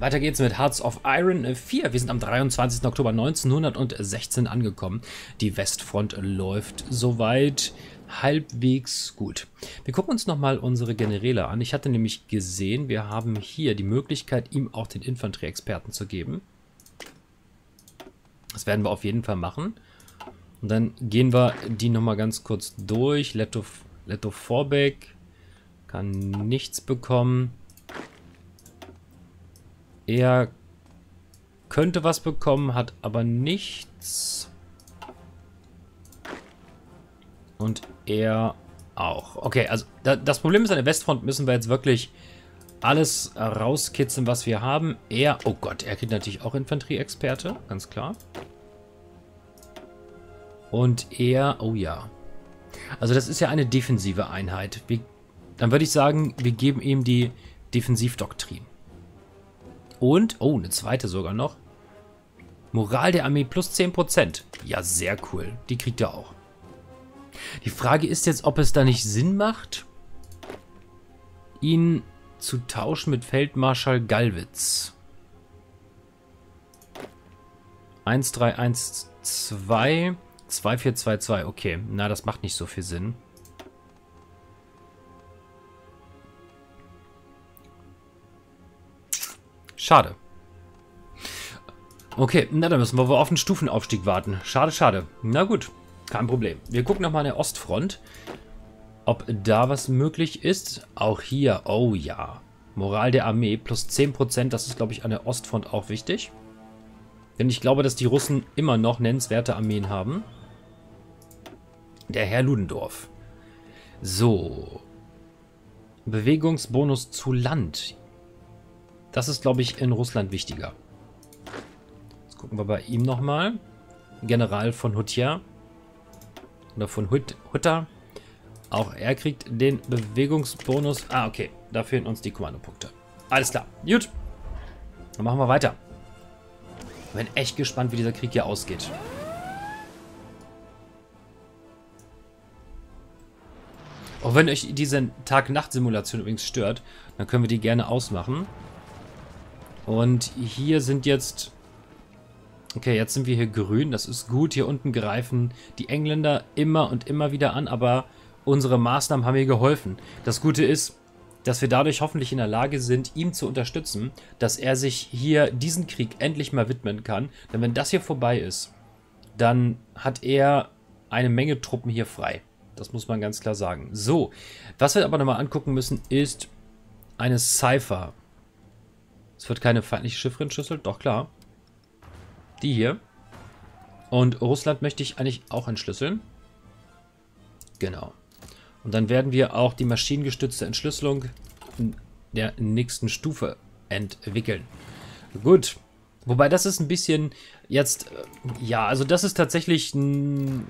Weiter geht's mit Hearts of Iron 4. Wir sind am 23. Oktober 1916 angekommen. Die Westfront läuft soweit halbwegs gut. Wir gucken uns nochmal unsere Generäle an. Ich hatte nämlich gesehen, wir haben hier die Möglichkeit, ihm auch den Infanterieexperten zu geben. Das werden wir auf jeden Fall machen. Und dann gehen wir die nochmal ganz kurz durch. Leto, Leto Vorbeck kann nichts bekommen. Er könnte was bekommen, hat aber nichts. Und er auch. Okay, also da, das Problem ist, an der Westfront müssen wir jetzt wirklich alles rauskitzeln, was wir haben. Er, oh Gott, er kriegt natürlich auch Infanterieexperte, ganz klar. Und er, oh ja. Also das ist ja eine defensive Einheit. Wir, dann würde ich sagen, wir geben ihm die Defensivdoktrin. Und, oh, eine zweite sogar noch. Moral der Armee plus 10%. Ja, sehr cool. Die kriegt er auch. Die Frage ist jetzt, ob es da nicht Sinn macht, ihn zu tauschen mit Feldmarschall Gallwitz. 1312, 2422. Okay, na, das macht nicht so viel Sinn. Schade. Okay, na dann müssen wir wohl auf den Stufenaufstieg warten. Schade, schade. Na gut, kein Problem. Wir gucken nochmal an der Ostfront, ob da was möglich ist. Auch hier, oh ja. Moral der Armee plus 10%, das ist, glaube ich, an der Ostfront auch wichtig. Denn ich glaube, dass die Russen immer noch nennenswerte Armeen haben. Der Herr Ludendorff. So. Bewegungsbonus zu Land. Das ist, glaube ich, in Russland wichtiger. Jetzt gucken wir bei ihm nochmal. General von Hutja. Oder von Hut Hutter. Auch er kriegt den Bewegungsbonus. Ah, okay. Da fehlen uns die Kommandopunkte. Alles klar. Gut. Dann machen wir weiter. Bin echt gespannt, wie dieser Krieg hier ausgeht. Auch wenn euch diese Tag-Nacht-Simulation übrigens stört, dann können wir die gerne ausmachen. Und hier sind jetzt... Okay, jetzt sind wir hier grün. Das ist gut. Hier unten greifen die Engländer immer und immer wieder an. Aber unsere Maßnahmen haben mir geholfen. Das Gute ist, dass wir dadurch hoffentlich in der Lage sind, ihm zu unterstützen, dass er sich hier diesen Krieg endlich mal widmen kann. Denn wenn das hier vorbei ist, dann hat er eine Menge Truppen hier frei. Das muss man ganz klar sagen. So, was wir aber nochmal angucken müssen, ist eine Cypher. Es wird keine feindliche Schiffe entschlüsselt, doch klar. Die hier. Und Russland möchte ich eigentlich auch entschlüsseln. Genau. Und dann werden wir auch die maschinengestützte Entschlüsselung der nächsten Stufe entwickeln. Gut. Wobei das ist ein bisschen jetzt, äh, ja, also das ist tatsächlich die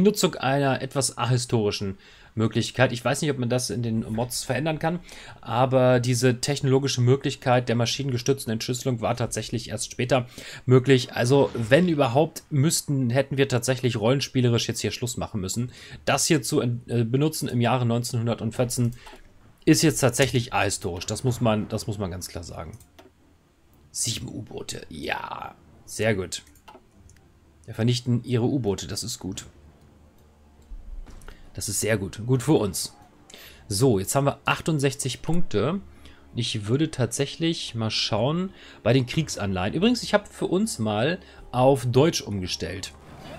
Nutzung einer etwas ahistorischen Möglichkeit. Ich weiß nicht, ob man das in den Mods verändern kann, aber diese technologische Möglichkeit der maschinengestützten Entschlüsselung war tatsächlich erst später möglich. Also, wenn überhaupt, müssten, hätten wir tatsächlich rollenspielerisch jetzt hier Schluss machen müssen. Das hier zu äh, benutzen im Jahre 1914 ist jetzt tatsächlich ahistorisch. Das muss man, das muss man ganz klar sagen. Sieben U-Boote. Ja, sehr gut. Wir vernichten ihre U-Boote, das ist gut. Das ist sehr gut. Gut für uns. So, jetzt haben wir 68 Punkte. Ich würde tatsächlich mal schauen bei den Kriegsanleihen. Übrigens, ich habe für uns mal auf Deutsch umgestellt.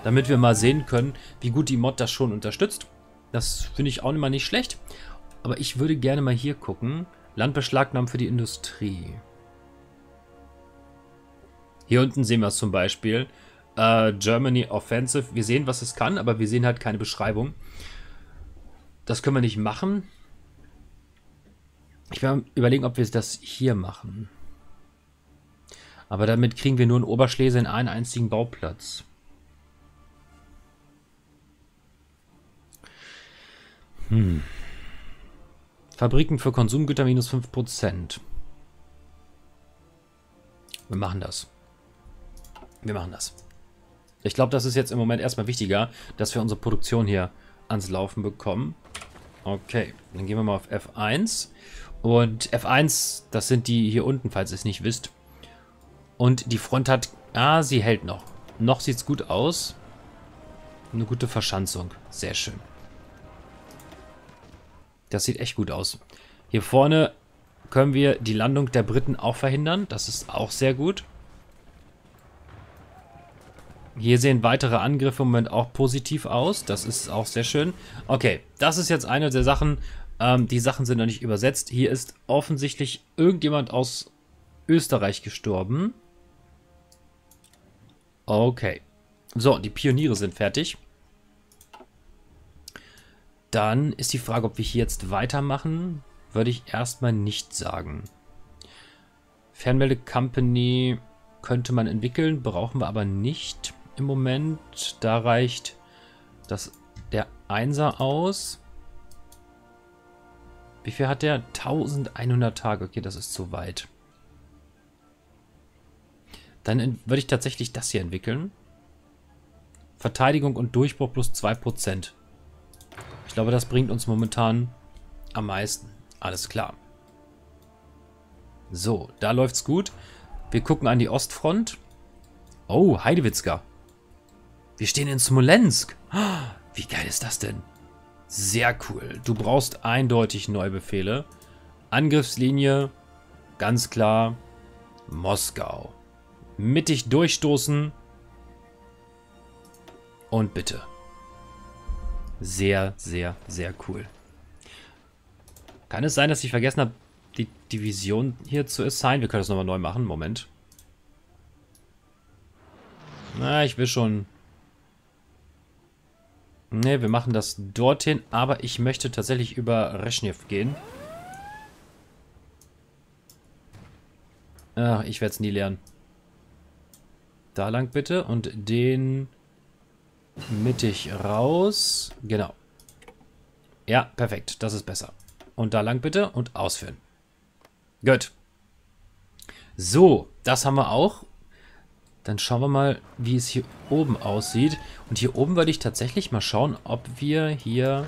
Damit wir mal sehen können, wie gut die Mod das schon unterstützt. Das finde ich auch immer nicht schlecht. Aber ich würde gerne mal hier gucken. Landbeschlagnahmen für die Industrie. Hier unten sehen wir es zum Beispiel. Uh, Germany Offensive. Wir sehen, was es kann, aber wir sehen halt keine Beschreibung. Das können wir nicht machen. Ich werde überlegen, ob wir das hier machen. Aber damit kriegen wir nur in Oberschlesien einen einzigen Bauplatz. Hm. Fabriken für Konsumgüter minus 5%. Wir machen das. Wir machen das. Ich glaube, das ist jetzt im Moment erstmal wichtiger, dass wir unsere Produktion hier ans Laufen bekommen. Okay, dann gehen wir mal auf F1. Und F1, das sind die hier unten, falls ihr es nicht wisst. Und die Front hat... Ah, sie hält noch. Noch sieht es gut aus. Eine gute Verschanzung. Sehr schön. Das sieht echt gut aus. Hier vorne können wir die Landung der Briten auch verhindern. Das ist auch sehr gut. Hier sehen weitere Angriffe im Moment auch positiv aus. Das ist auch sehr schön. Okay, das ist jetzt eine der Sachen. Ähm, die Sachen sind noch nicht übersetzt. Hier ist offensichtlich irgendjemand aus Österreich gestorben. Okay. So, die Pioniere sind fertig. Dann ist die Frage, ob wir hier jetzt weitermachen. Würde ich erstmal nicht sagen. Fernmelde Company könnte man entwickeln, brauchen wir aber nicht im Moment. Da reicht das, der Einser aus. Wie viel hat der? 1100 Tage. Okay, das ist zu weit. Dann würde ich tatsächlich das hier entwickeln. Verteidigung und Durchbruch plus 2%. Ich glaube, das bringt uns momentan am meisten. Alles klar. So, da läuft's gut. Wir gucken an die Ostfront. Oh, Heidewitzka. Wir stehen in Smolensk. Wie geil ist das denn? Sehr cool. Du brauchst eindeutig Neubefehle. Angriffslinie, ganz klar, Moskau. Mittig durchstoßen. Und bitte. Sehr, sehr, sehr cool. Kann es sein, dass ich vergessen habe, die Division hier zu assignen? Wir können das nochmal neu machen. Moment. Na, ich will schon Ne, wir machen das dorthin, aber ich möchte tatsächlich über Reschnev gehen. Ach, ich werde es nie lernen. Da lang bitte und den mittig raus. Genau. Ja, perfekt. Das ist besser. Und da lang bitte und ausführen. Gut. So, das haben wir auch. Dann schauen wir mal, wie es hier oben aussieht. Und hier oben würde ich tatsächlich mal schauen, ob wir hier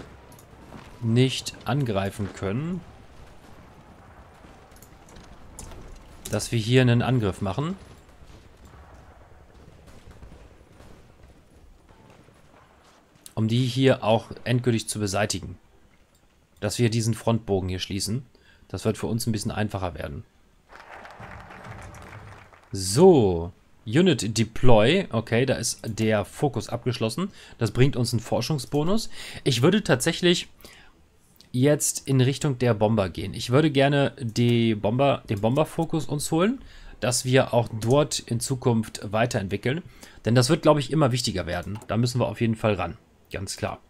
nicht angreifen können. Dass wir hier einen Angriff machen. Um die hier auch endgültig zu beseitigen. Dass wir diesen Frontbogen hier schließen. Das wird für uns ein bisschen einfacher werden. So. Unit Deploy, okay, da ist der Fokus abgeschlossen. Das bringt uns einen Forschungsbonus. Ich würde tatsächlich jetzt in Richtung der Bomber gehen. Ich würde gerne die Bomber, den Bomber-Fokus uns holen, dass wir auch dort in Zukunft weiterentwickeln. Denn das wird, glaube ich, immer wichtiger werden. Da müssen wir auf jeden Fall ran. Ganz klar.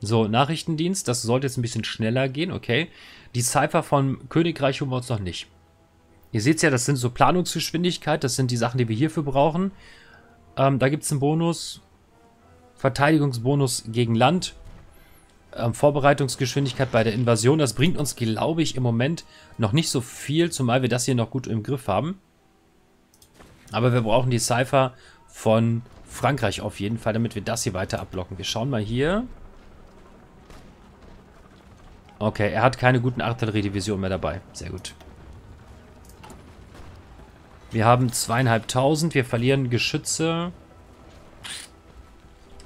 So, Nachrichtendienst, das sollte jetzt ein bisschen schneller gehen, okay. Die Cypher vom Königreich holen wir uns noch nicht. Ihr seht ja, das sind so Planungsgeschwindigkeit. Das sind die Sachen, die wir hierfür brauchen. Ähm, da gibt es einen Bonus. Verteidigungsbonus gegen Land. Ähm, Vorbereitungsgeschwindigkeit bei der Invasion. Das bringt uns, glaube ich, im Moment noch nicht so viel, zumal wir das hier noch gut im Griff haben. Aber wir brauchen die Cypher von Frankreich auf jeden Fall, damit wir das hier weiter abblocken. Wir schauen mal hier. Okay, er hat keine guten Artilleriedivisionen mehr dabei. Sehr gut. Wir haben zweieinhalbtausend. Wir verlieren Geschütze.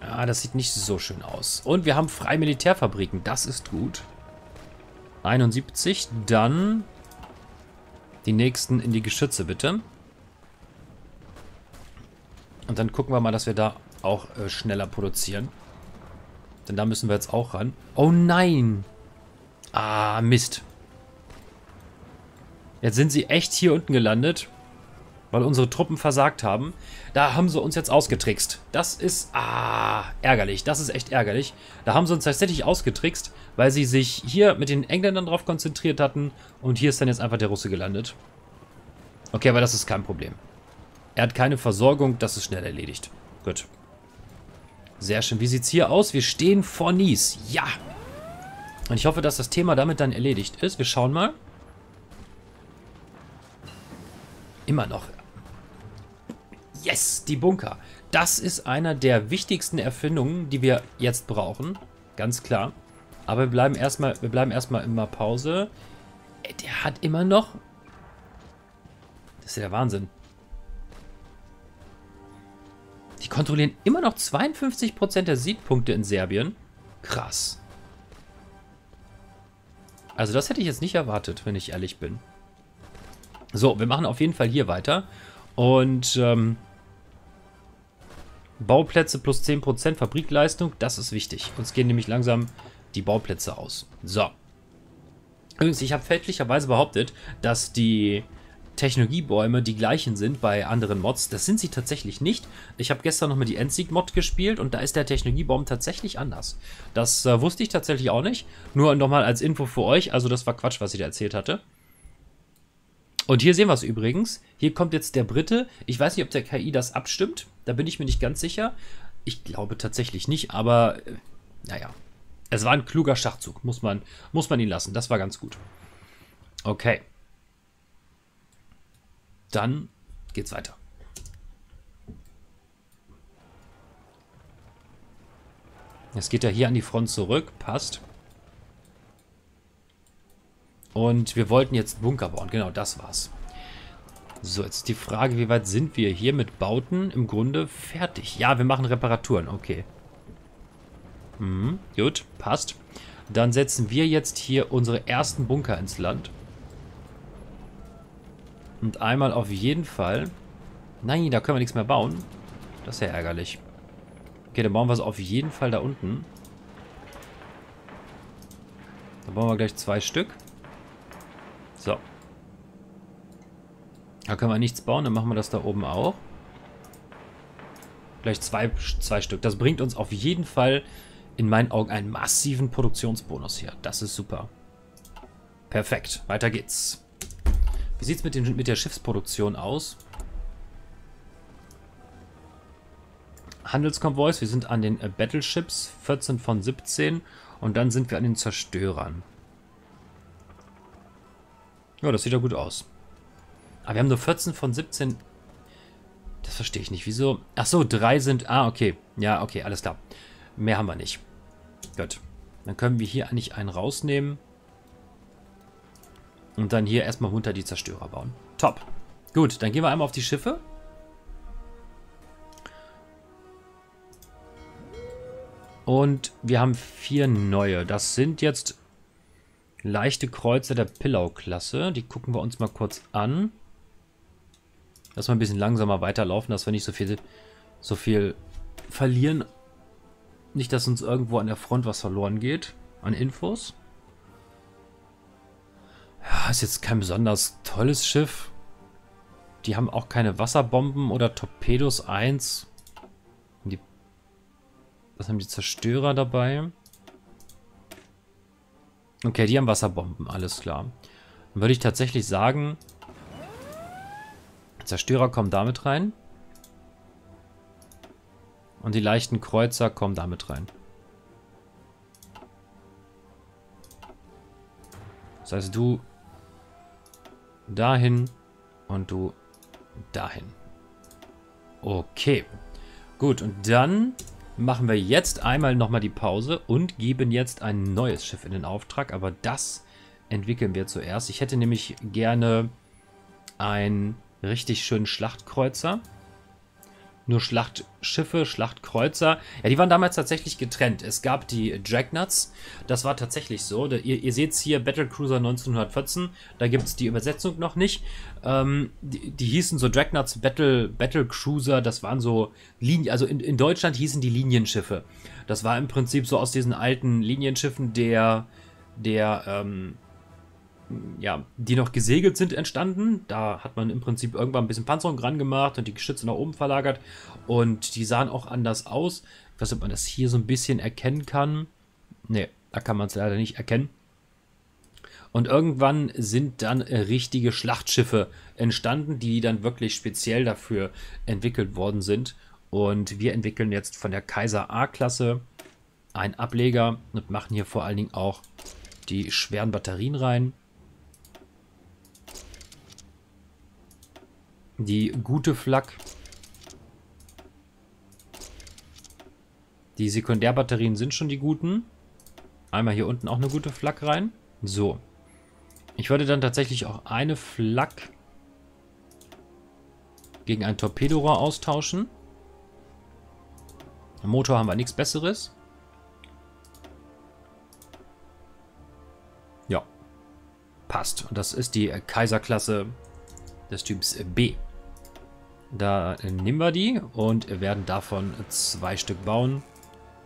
Ja, das sieht nicht so schön aus. Und wir haben freie Militärfabriken. Das ist gut. 71. Dann die nächsten in die Geschütze, bitte. Und dann gucken wir mal, dass wir da auch äh, schneller produzieren. Denn da müssen wir jetzt auch ran. Oh nein! Ah, Mist. Jetzt sind sie echt hier unten gelandet weil unsere Truppen versagt haben. Da haben sie uns jetzt ausgetrickst. Das ist, ah, ärgerlich. Das ist echt ärgerlich. Da haben sie uns tatsächlich ausgetrickst, weil sie sich hier mit den Engländern drauf konzentriert hatten und hier ist dann jetzt einfach der Russe gelandet. Okay, aber das ist kein Problem. Er hat keine Versorgung, das ist schnell erledigt. Gut. Sehr schön. Wie sieht es hier aus? Wir stehen vor Nice. Ja! Und ich hoffe, dass das Thema damit dann erledigt ist. Wir schauen mal. Immer noch Yes, die Bunker. Das ist einer der wichtigsten Erfindungen, die wir jetzt brauchen. Ganz klar. Aber wir bleiben erstmal, wir bleiben erstmal immer Pause. Der hat immer noch... Das ist ja der Wahnsinn. Die kontrollieren immer noch 52% der Siegpunkte in Serbien. Krass. Also das hätte ich jetzt nicht erwartet, wenn ich ehrlich bin. So, wir machen auf jeden Fall hier weiter. Und ähm, Bauplätze plus 10% Fabrikleistung, das ist wichtig. Uns gehen nämlich langsam die Bauplätze aus. So. Übrigens, ich habe fälschlicherweise behauptet, dass die Technologiebäume die gleichen sind bei anderen Mods. Das sind sie tatsächlich nicht. Ich habe gestern nochmal die Endsieg-Mod gespielt und da ist der Technologiebaum tatsächlich anders. Das äh, wusste ich tatsächlich auch nicht. Nur nochmal als Info für euch. Also das war Quatsch, was ich da erzählt hatte. Und hier sehen wir es übrigens. Hier kommt jetzt der Brite. Ich weiß nicht, ob der KI das abstimmt. Da bin ich mir nicht ganz sicher. Ich glaube tatsächlich nicht, aber äh, naja. Es war ein kluger Schachzug, muss man, muss man ihn lassen. Das war ganz gut. Okay. Dann geht's weiter. Jetzt geht er hier an die Front zurück. Passt. Und wir wollten jetzt Bunker bauen. Genau, das war's. So, jetzt die Frage, wie weit sind wir hier mit Bauten? Im Grunde fertig. Ja, wir machen Reparaturen. Okay. Mhm, gut, passt. Dann setzen wir jetzt hier unsere ersten Bunker ins Land. Und einmal auf jeden Fall... Nein, da können wir nichts mehr bauen. Das ist ja ärgerlich. Okay, dann bauen wir es auf jeden Fall da unten. Dann bauen wir gleich zwei Stück. So. Da können wir nichts bauen, dann machen wir das da oben auch. Gleich zwei, zwei Stück. Das bringt uns auf jeden Fall in meinen Augen einen massiven Produktionsbonus hier. Das ist super. Perfekt, weiter geht's. Wie sieht es mit, mit der Schiffsproduktion aus? Handelskonvois, wir sind an den äh, Battleships, 14 von 17. Und dann sind wir an den Zerstörern. Ja, das sieht ja gut aus. Aber wir haben nur 14 von 17. Das verstehe ich nicht. Wieso? Ach so, drei sind... Ah, okay. Ja, okay, alles klar. Mehr haben wir nicht. Gut. Dann können wir hier eigentlich einen rausnehmen. Und dann hier erstmal runter die Zerstörer bauen. Top. Gut, dann gehen wir einmal auf die Schiffe. Und wir haben vier neue. Das sind jetzt leichte Kreuzer der Pillau-Klasse. Die gucken wir uns mal kurz an. Lass mal ein bisschen langsamer weiterlaufen, dass wir nicht so viel, so viel verlieren. Nicht, dass uns irgendwo an der Front was verloren geht. An Infos. Ja, ist jetzt kein besonders tolles Schiff. Die haben auch keine Wasserbomben oder Torpedos 1. Die, was haben die Zerstörer dabei? Okay, die haben Wasserbomben, alles klar. Dann würde ich tatsächlich sagen, Zerstörer kommen damit rein. Und die leichten Kreuzer kommen damit rein. Das heißt, du dahin und du dahin. Okay. Gut, und dann machen wir jetzt einmal nochmal die Pause und geben jetzt ein neues Schiff in den Auftrag. Aber das entwickeln wir zuerst. Ich hätte nämlich gerne ein richtig schönen Schlachtkreuzer nur Schlachtschiffe, Schlachtkreuzer. Ja, die waren damals tatsächlich getrennt. Es gab die Dragnuts, das war tatsächlich so. Ihr, ihr seht hier Battlecruiser 1914, da gibt es die Übersetzung noch nicht. Ähm, die, die, hießen so Dragnuts Battle, Battlecruiser, das waren so Linien, also in, in Deutschland hießen die Linienschiffe. Das war im Prinzip so aus diesen alten Linienschiffen der, der, ähm, ja, die noch gesegelt sind, entstanden. Da hat man im Prinzip irgendwann ein bisschen Panzerung dran gemacht und die Geschütze nach oben verlagert. Und die sahen auch anders aus. Ich weiß nicht, ob man das hier so ein bisschen erkennen kann. Ne, da kann man es leider nicht erkennen. Und irgendwann sind dann richtige Schlachtschiffe entstanden, die dann wirklich speziell dafür entwickelt worden sind. Und wir entwickeln jetzt von der Kaiser A-Klasse einen Ableger und machen hier vor allen Dingen auch die schweren Batterien rein. Die gute Flak. Die Sekundärbatterien sind schon die guten. Einmal hier unten auch eine gute Flak rein. So. Ich würde dann tatsächlich auch eine Flak gegen ein Torpedorohr austauschen. Im Motor haben wir nichts Besseres. Ja. Passt. Und das ist die Kaiserklasse des Typs B. Da nehmen wir die und werden davon zwei Stück bauen.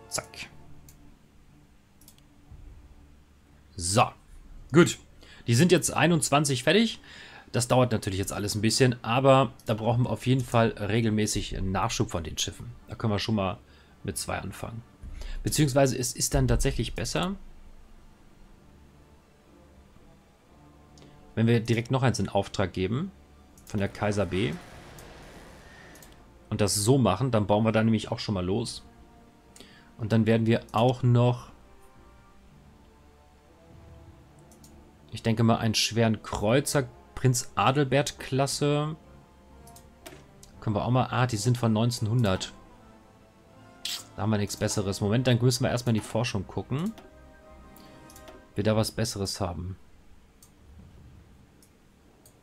Zack. So. Gut. Die sind jetzt 21 fertig. Das dauert natürlich jetzt alles ein bisschen, aber da brauchen wir auf jeden Fall regelmäßig Nachschub von den Schiffen. Da können wir schon mal mit zwei anfangen. Beziehungsweise es ist dann tatsächlich besser, wenn wir direkt noch eins in Auftrag geben von der Kaiser B und das so machen, dann bauen wir da nämlich auch schon mal los. Und dann werden wir auch noch, ich denke mal, einen schweren Kreuzer Prinz Adelbert Klasse. Können wir auch mal... Ah, die sind von 1900. Da haben wir nichts Besseres. Moment, dann müssen wir erstmal in die Forschung gucken. Wir da was Besseres haben.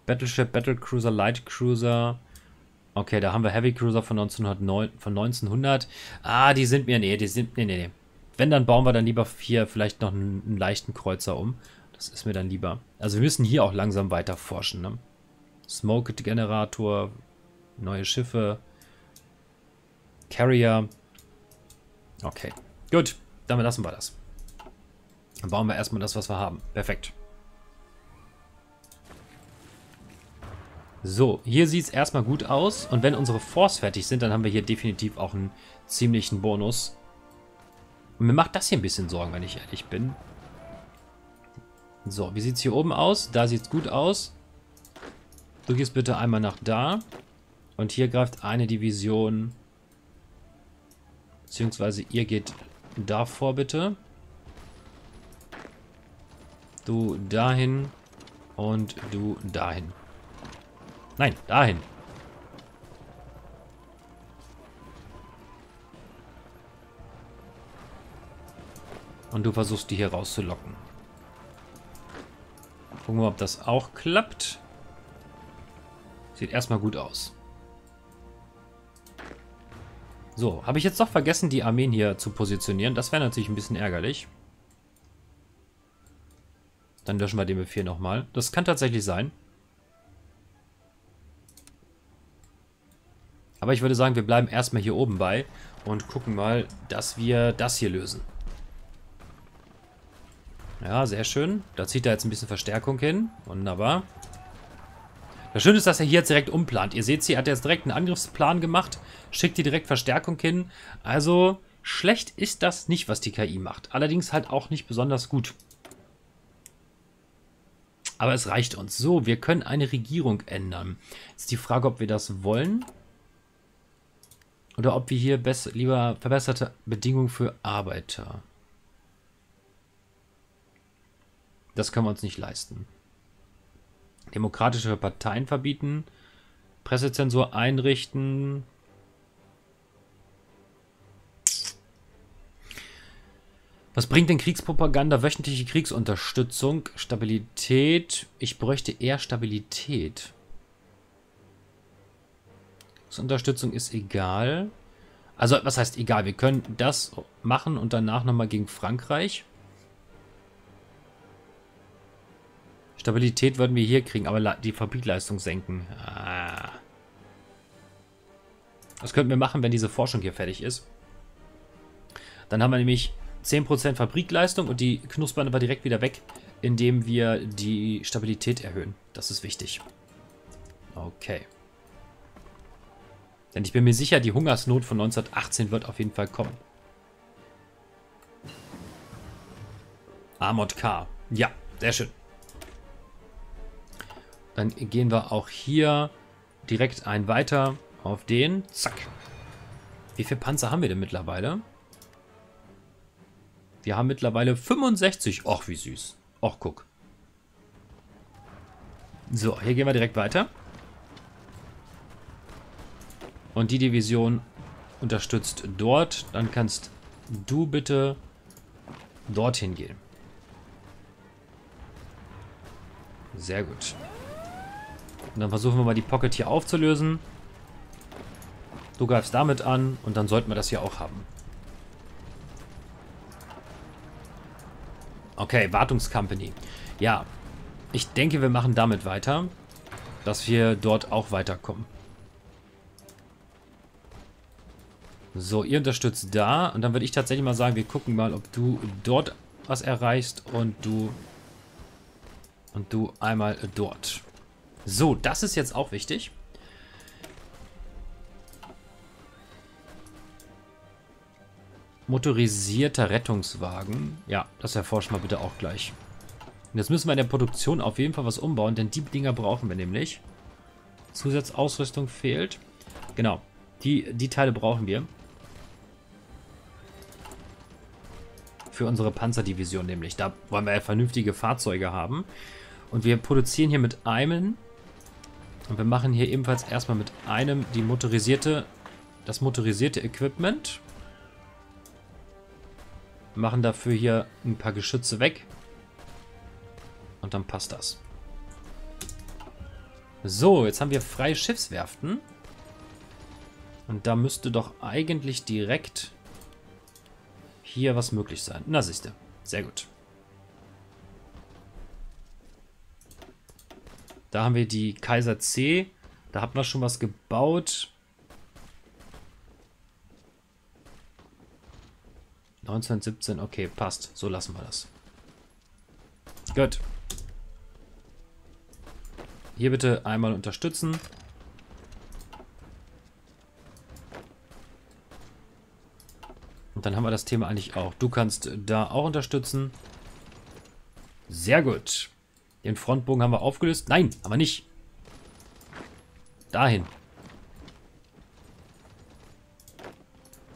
Battleship, Battlecruiser, Light Cruiser. Okay, da haben wir Heavy Cruiser von, 1909, von 1900. Ah, die sind mir... Nee, die sind... Nee, nee, nee. Wenn, dann bauen wir dann lieber hier vielleicht noch einen, einen leichten Kreuzer um. Das ist mir dann lieber. Also wir müssen hier auch langsam weiter forschen. Ne? Smoke-Generator, neue Schiffe, Carrier. Okay, gut. Dann lassen wir das. Dann bauen wir erstmal das, was wir haben. Perfekt. So, hier sieht es erstmal gut aus. Und wenn unsere Force fertig sind, dann haben wir hier definitiv auch einen ziemlichen Bonus. Und mir macht das hier ein bisschen Sorgen, wenn ich ehrlich bin. So, wie sieht es hier oben aus? Da sieht es gut aus. Du gehst bitte einmal nach da. Und hier greift eine Division. Beziehungsweise ihr geht davor bitte. Du dahin. Und du dahin. Nein, dahin. Und du versuchst die hier rauszulocken. Gucken wir, ob das auch klappt. Sieht erstmal gut aus. So, habe ich jetzt doch vergessen, die Armeen hier zu positionieren. Das wäre natürlich ein bisschen ärgerlich. Dann löschen wir den Befehl nochmal. Das kann tatsächlich sein. Aber ich würde sagen, wir bleiben erstmal hier oben bei und gucken mal, dass wir das hier lösen. Ja, sehr schön. Da zieht er jetzt ein bisschen Verstärkung hin. Wunderbar. Das Schöne ist, dass er hier jetzt direkt umplant. Ihr seht, sie hat jetzt direkt einen Angriffsplan gemacht, schickt die direkt Verstärkung hin. Also, schlecht ist das nicht, was die KI macht. Allerdings halt auch nicht besonders gut. Aber es reicht uns. So, wir können eine Regierung ändern. Jetzt die Frage, ob wir das wollen. Oder ob wir hier lieber verbesserte Bedingungen für Arbeiter. Das können wir uns nicht leisten. Demokratische Parteien verbieten. Pressezensur einrichten. Was bringt denn Kriegspropaganda? Wöchentliche Kriegsunterstützung, Stabilität. Ich bräuchte eher Stabilität. Unterstützung ist egal. Also, was heißt egal? Wir können das machen und danach nochmal gegen Frankreich. Stabilität würden wir hier kriegen, aber die Fabrikleistung senken. Ah. Das könnten wir machen, wenn diese Forschung hier fertig ist. Dann haben wir nämlich 10% Fabrikleistung und die knuspern aber direkt wieder weg, indem wir die Stabilität erhöhen. Das ist wichtig. Okay. Denn ich bin mir sicher, die Hungersnot von 1918 wird auf jeden Fall kommen. Armored Car. Ja, sehr schön. Dann gehen wir auch hier direkt ein weiter auf den. Zack. Wie viele Panzer haben wir denn mittlerweile? Wir haben mittlerweile 65. Och, wie süß. Och, guck. So, hier gehen wir direkt weiter. Und die Division unterstützt dort. Dann kannst du bitte dorthin gehen. Sehr gut. Und dann versuchen wir mal die Pocket hier aufzulösen. Du greifst damit an und dann sollten wir das hier auch haben. Okay, Wartungscompany. Ja, ich denke, wir machen damit weiter, dass wir dort auch weiterkommen. So, ihr unterstützt da. Und dann würde ich tatsächlich mal sagen, wir gucken mal, ob du dort was erreichst und du und du einmal dort. So, das ist jetzt auch wichtig. Motorisierter Rettungswagen. Ja, das erforscht mal bitte auch gleich. Und jetzt müssen wir in der Produktion auf jeden Fall was umbauen, denn die Dinger brauchen wir nämlich. Zusatzausrüstung fehlt. Genau, die, die Teile brauchen wir. Für unsere Panzerdivision nämlich. Da wollen wir ja vernünftige Fahrzeuge haben. Und wir produzieren hier mit einem. Und wir machen hier ebenfalls erstmal mit einem die motorisierte, das motorisierte Equipment. Machen dafür hier ein paar Geschütze weg. Und dann passt das. So, jetzt haben wir freie Schiffswerften. Und da müsste doch eigentlich direkt hier was möglich sein. Na, siehste. Sehr gut. Da haben wir die Kaiser C. Da hat man schon was gebaut. 1917, okay, passt. So lassen wir das. Gut. Hier bitte einmal unterstützen. Und dann haben wir das Thema eigentlich auch. Du kannst da auch unterstützen. Sehr gut. Den Frontbogen haben wir aufgelöst. Nein, haben wir nicht. Dahin.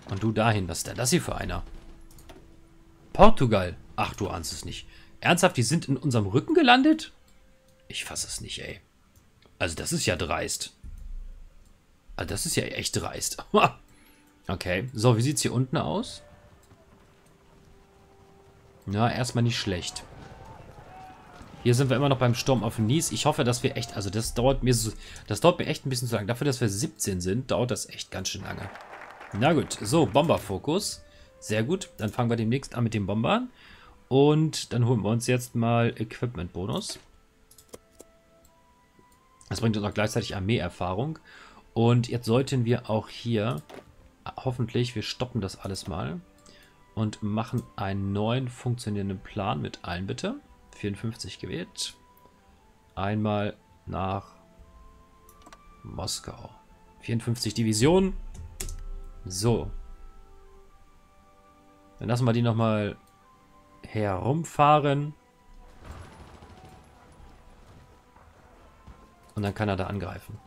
Und du dahin. Was ist denn das hier für einer? Portugal. Ach, du ahnst es nicht. Ernsthaft, die sind in unserem Rücken gelandet? Ich fasse es nicht, ey. Also das ist ja dreist. Also das ist ja echt dreist. okay, so, wie sieht es hier unten aus? Na, erstmal nicht schlecht. Hier sind wir immer noch beim Sturm auf Nies. Ich hoffe, dass wir echt, also das dauert mir so, das dauert mir echt ein bisschen zu lang. Dafür, dass wir 17 sind, dauert das echt ganz schön lange. Na gut, so, Bomberfokus. Sehr gut. Dann fangen wir demnächst an mit dem Bombern. Und dann holen wir uns jetzt mal Equipment-Bonus. Das bringt uns auch gleichzeitig Armeeerfahrung. Und jetzt sollten wir auch hier, hoffentlich, wir stoppen das alles mal und machen einen neuen funktionierenden Plan mit allen bitte. 54 gewählt. Einmal nach Moskau. 54 Divisionen. So, dann lassen wir die nochmal herumfahren. Und dann kann er da angreifen.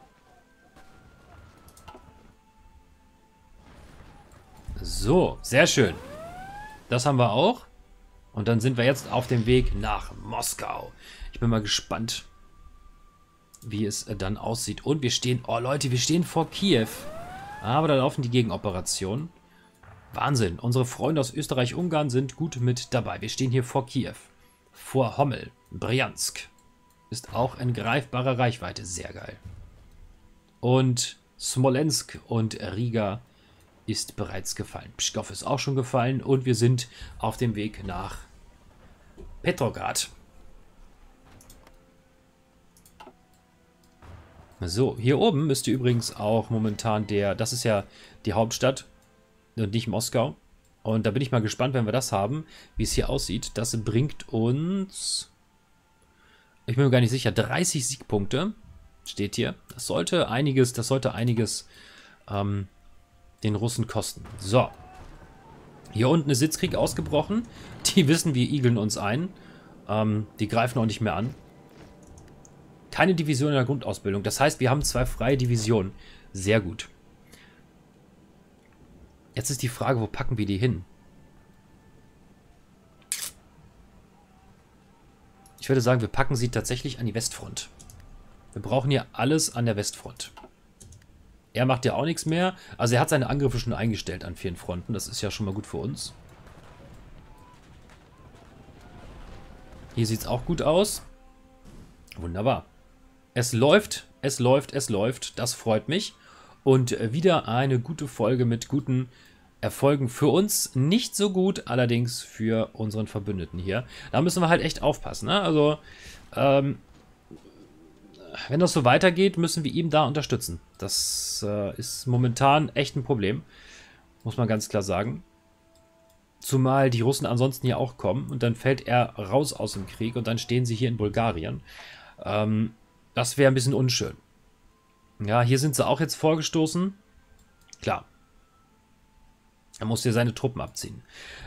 So, sehr schön. Das haben wir auch. Und dann sind wir jetzt auf dem Weg nach Moskau. Ich bin mal gespannt, wie es dann aussieht. Und wir stehen, oh Leute, wir stehen vor Kiew. Aber da laufen die Gegenoperationen. Wahnsinn, unsere Freunde aus Österreich-Ungarn sind gut mit dabei. Wir stehen hier vor Kiew, vor Hommel, Bryansk. Ist auch in greifbarer Reichweite, sehr geil. Und Smolensk und Riga ist bereits gefallen. Pskov ist auch schon gefallen und wir sind auf dem Weg nach Petrograd. So, hier oben müsste übrigens auch momentan der, das ist ja die Hauptstadt und nicht Moskau. Und da bin ich mal gespannt, wenn wir das haben, wie es hier aussieht. Das bringt uns, ich bin mir gar nicht sicher, 30 Siegpunkte steht hier. Das sollte einiges, das sollte einiges ähm, den Russen kosten. So. Hier unten ist Sitzkrieg ausgebrochen. Die wissen, wir igeln uns ein. Ähm, die greifen auch nicht mehr an. Keine Division in der Grundausbildung. Das heißt, wir haben zwei freie Divisionen. Sehr gut. Jetzt ist die Frage, wo packen wir die hin? Ich würde sagen, wir packen sie tatsächlich an die Westfront. Wir brauchen hier alles an der Westfront. Er macht ja auch nichts mehr. Also er hat seine Angriffe schon eingestellt an vielen Fronten. Das ist ja schon mal gut für uns. Hier sieht es auch gut aus. Wunderbar. Es läuft, es läuft, es läuft. Das freut mich. Und äh, wieder eine gute Folge mit guten Erfolgen für uns. Nicht so gut, allerdings für unseren Verbündeten hier. Da müssen wir halt echt aufpassen. Ne? Also, ähm, wenn das so weitergeht, müssen wir ihm da unterstützen. Das äh, ist momentan echt ein Problem. Muss man ganz klar sagen. Zumal die Russen ansonsten hier auch kommen und dann fällt er raus aus dem Krieg und dann stehen sie hier in Bulgarien. Ähm, das wäre ein bisschen unschön. Ja, hier sind sie auch jetzt vorgestoßen. Klar. Er muss hier seine Truppen abziehen.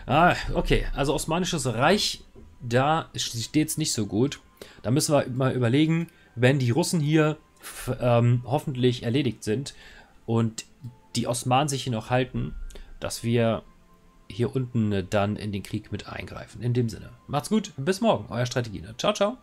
Ah, okay, also Osmanisches Reich, da steht es nicht so gut. Da müssen wir mal überlegen, wenn die Russen hier ähm, hoffentlich erledigt sind und die Osmanen sich hier noch halten, dass wir hier unten dann in den Krieg mit eingreifen. In dem Sinne. Macht's gut, bis morgen, euer Strategie. Ciao, ciao.